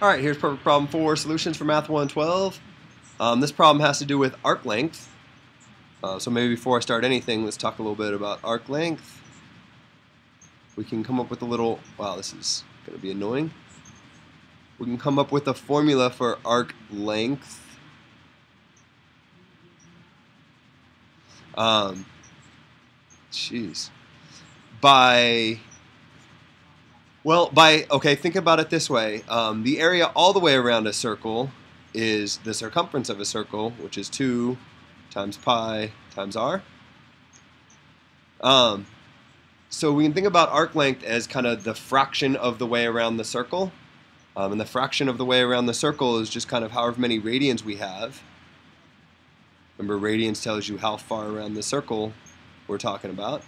All right, here's problem four solutions for Math 112. Um, this problem has to do with arc length. Uh, so maybe before I start anything, let's talk a little bit about arc length. We can come up with a little, wow, this is going to be annoying. We can come up with a formula for arc length. Um, jeez. By well, by okay, think about it this way: um, the area all the way around a circle is the circumference of a circle, which is two times pi times r. Um, so we can think about arc length as kind of the fraction of the way around the circle, um, and the fraction of the way around the circle is just kind of however many radians we have. Remember, radians tells you how far around the circle we're talking about,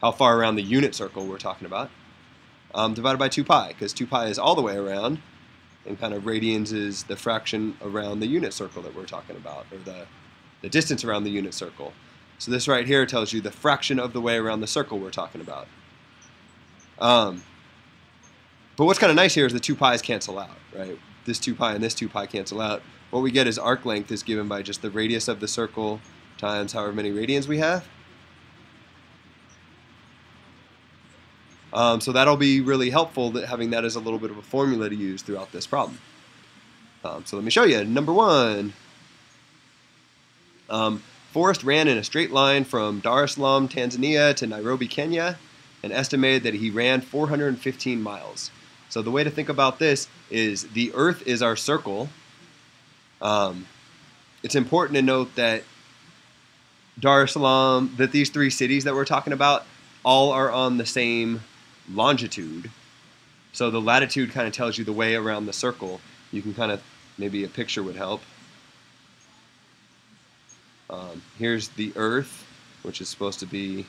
how far around the unit circle we're talking about um, divided by 2 pi, because 2 pi is all the way around, and kind of radians is the fraction around the unit circle that we're talking about, or the, the distance around the unit circle. So this right here tells you the fraction of the way around the circle we're talking about. Um, but what's kind of nice here is the 2 pi's cancel out, right? This 2 pi and this 2 pi cancel out. What we get is arc length is given by just the radius of the circle times however many radians we have. Um, so that'll be really helpful that having that as a little bit of a formula to use throughout this problem. Um, so let me show you. Number one, um, Forrest ran in a straight line from Dar es Salaam, Tanzania to Nairobi, Kenya, and estimated that he ran 415 miles. So the way to think about this is the Earth is our circle. Um, it's important to note that Dar es Salaam, that these three cities that we're talking about, all are on the same longitude. So the latitude kind of tells you the way around the circle. You can kind of, maybe a picture would help. Um, here's the Earth, which is supposed to be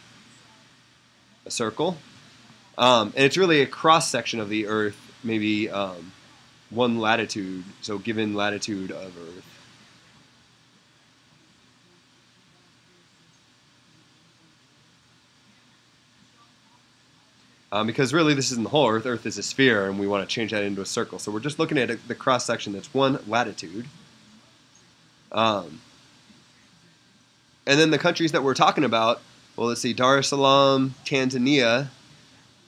a circle. Um, and it's really a cross section of the Earth, maybe um, one latitude, so given latitude of Earth. Um, because really this isn't the whole Earth. Earth is a sphere, and we want to change that into a circle. So we're just looking at a, the cross section that's one latitude. Um, and then the countries that we're talking about, well, let's see, Dar es Salaam, Tanzania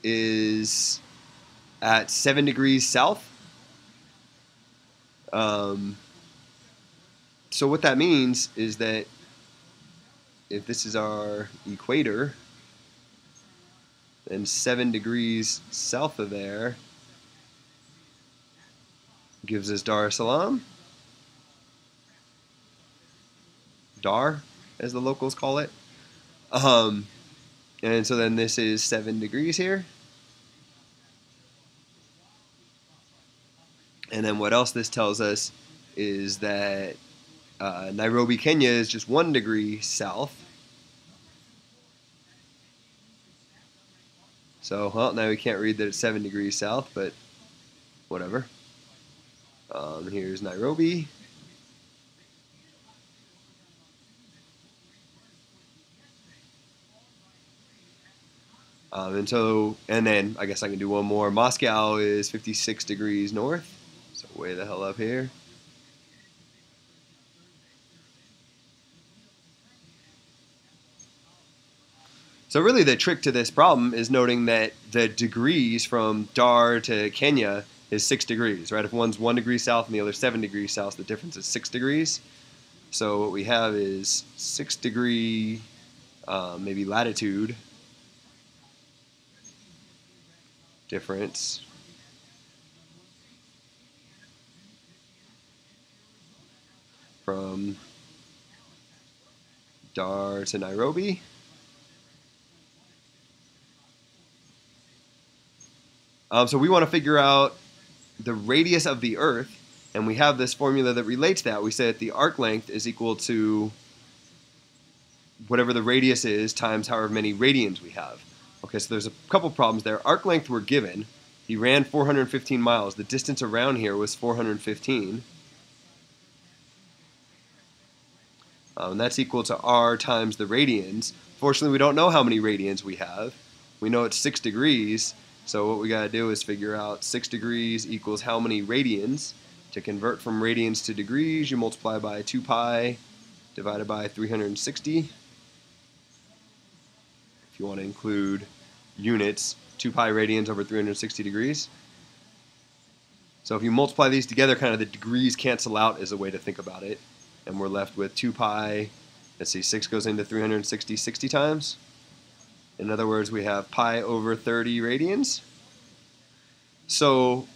is at 7 degrees south. Um, so what that means is that if this is our equator, and seven degrees south of there gives us Dar es Salaam. Dar, as the locals call it. Um, and so then this is seven degrees here. And then what else this tells us is that uh, Nairobi, Kenya is just one degree south. So, well, now we can't read that it's 7 degrees south, but whatever. Um, here's Nairobi. Um, and so, and then I guess I can do one more. Moscow is 56 degrees north, so way the hell up here. So really the trick to this problem is noting that the degrees from Dar to Kenya is six degrees, right? If one's one degree south and the other seven degrees south, the difference is six degrees. So what we have is six degree, um, maybe latitude difference. From Dar to Nairobi. Um, so we want to figure out the radius of the Earth, and we have this formula that relates that. We say that the arc length is equal to whatever the radius is times however many radians we have. Okay, so there's a couple problems there. Arc length we're given. He ran 415 miles. The distance around here was 415. Um, and that's equal to r times the radians. Fortunately, we don't know how many radians we have. We know it's 6 degrees, So what we got to do is figure out 6 degrees equals how many radians. To convert from radians to degrees, you multiply by 2 pi divided by 360. If you want to include units, 2 pi radians over 360 degrees. So if you multiply these together, kind of the degrees cancel out is a way to think about it. And we're left with 2 pi, let's see, 6 goes into 360 60 times. In other words, we have pi over 30 radians. So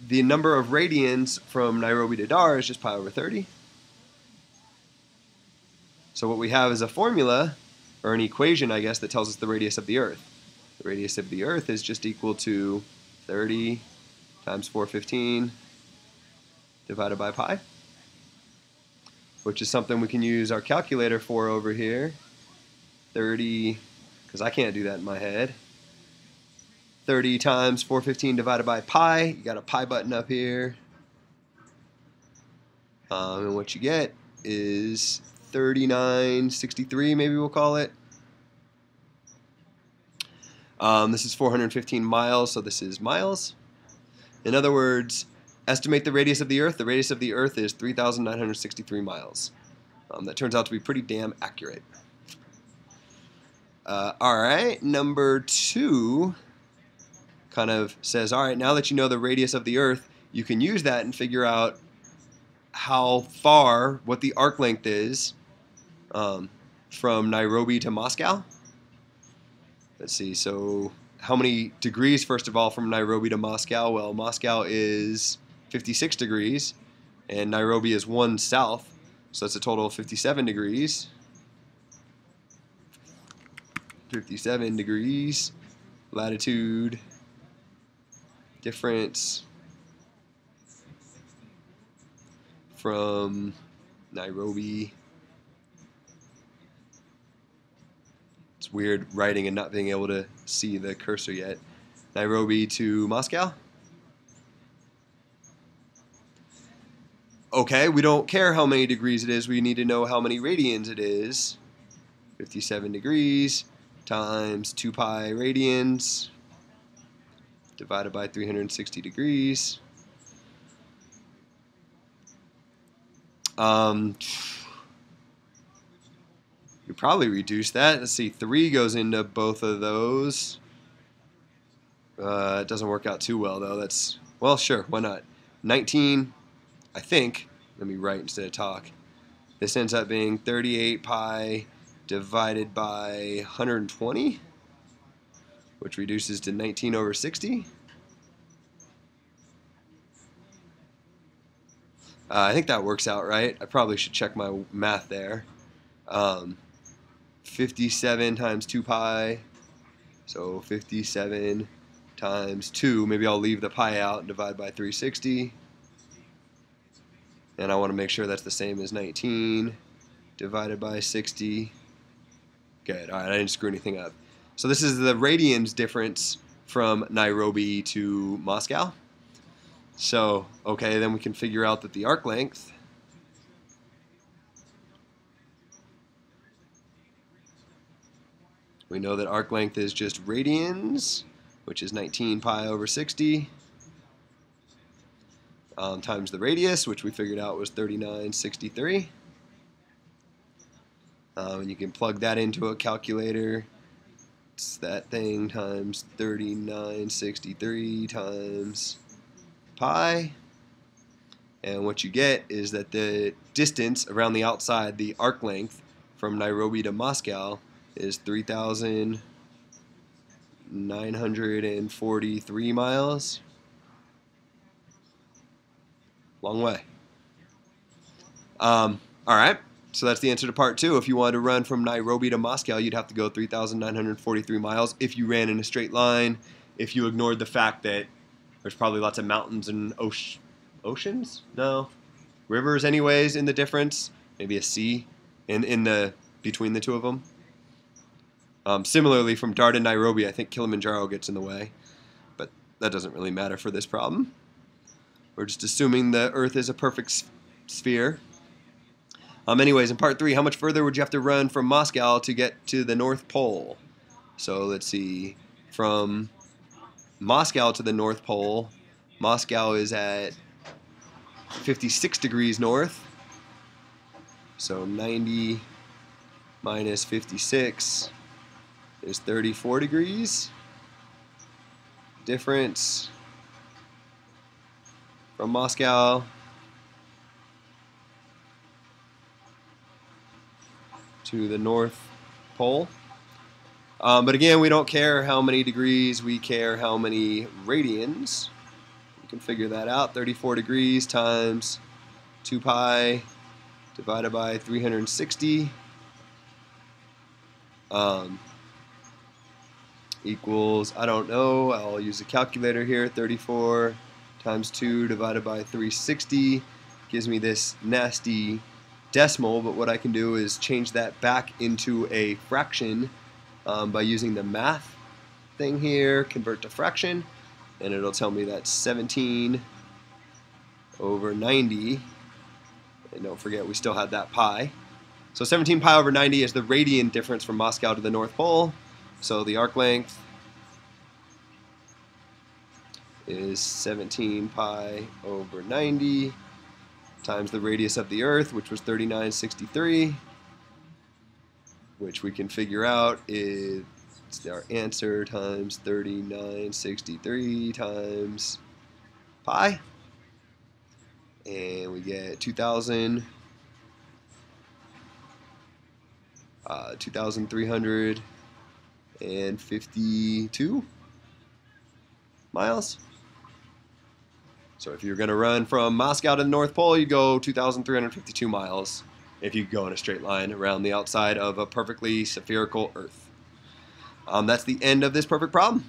the number of radians from Nairobi to Dar is just pi over 30. So what we have is a formula, or an equation, I guess, that tells us the radius of the Earth. The radius of the Earth is just equal to 30 times 415 divided by pi, which is something we can use our calculator for over here. 30, because I can't do that in my head. 30 times 415 divided by pi. You got a pi button up here. Um, and what you get is 3963, maybe we'll call it. Um, this is 415 miles, so this is miles. In other words, estimate the radius of the Earth. The radius of the Earth is 3,963 miles. Um, that turns out to be pretty damn accurate. Uh, all right, number two kind of says, all right, now that you know the radius of the Earth, you can use that and figure out how far, what the arc length is um, from Nairobi to Moscow. Let's see, so how many degrees, first of all, from Nairobi to Moscow? Well, Moscow is 56 degrees, and Nairobi is one south, so that's a total of 57 degrees. 57 degrees, latitude, difference from Nairobi It's weird writing and not being able to see the cursor yet. Nairobi to Moscow. Okay, we don't care how many degrees it is. We need to know how many radians it is. 57 degrees times 2 pi radians divided by 360 degrees. Um, you probably reduce that. Let's see, 3 goes into both of those. Uh, it doesn't work out too well, though. That's, well, sure, why not? 19, I think, let me write instead of talk. This ends up being 38 pi divided by 120, which reduces to 19 over 60. Uh, I think that works out right. I probably should check my math there. Um, 57 times 2 pi. So 57 times 2. Maybe I'll leave the pi out and divide by 360. And I want to make sure that's the same as 19 divided by 60. Good. All right, I didn't screw anything up. So this is the radians difference from Nairobi to Moscow. So, okay, then we can figure out that the arc length We know that arc length is just radians, which is 19 pi over 60, um, times the radius, which we figured out was 3963. And you can plug that into a calculator. It's that thing times 3963 times pi. And what you get is that the distance around the outside, the arc length from Nairobi to Moscow, is 3,943 miles. Long way. Um, all right. So that's the answer to part two. If you wanted to run from Nairobi to Moscow, you'd have to go 3,943 miles if you ran in a straight line. If you ignored the fact that there's probably lots of mountains and ocean, oceans? No, rivers, anyways, in the difference. Maybe a sea in in the between the two of them. Um, similarly, from Dar to Nairobi, I think Kilimanjaro gets in the way, but that doesn't really matter for this problem. We're just assuming the Earth is a perfect sphere. Um, anyways, in part three, how much further would you have to run from Moscow to get to the North Pole? So let's see, from Moscow to the North Pole. Moscow is at 56 degrees north. So 90 minus 56 is 34 degrees. Difference from Moscow to the North Pole. Um, but again, we don't care how many degrees, we care how many radians. You can figure that out. 34 degrees times 2 pi divided by 360 um, equals, I don't know, I'll use a calculator here, 34 times 2 divided by 360 gives me this nasty decimal, but what I can do is change that back into a fraction um, by using the math thing here, convert to fraction, and it'll tell me that 17 over 90, and don't forget we still had that pi. So 17 pi over 90 is the radian difference from Moscow to the North Pole. So the arc length is 17 pi over 90 times the radius of the Earth, which was 3963, which we can figure out is our answer times 3963 times pi. And we get 2,000, uh, 2,352 miles. So if you're going to run from Moscow to the North Pole, you go 2,352 miles if you go in a straight line around the outside of a perfectly spherical Earth. Um, that's the end of this perfect problem.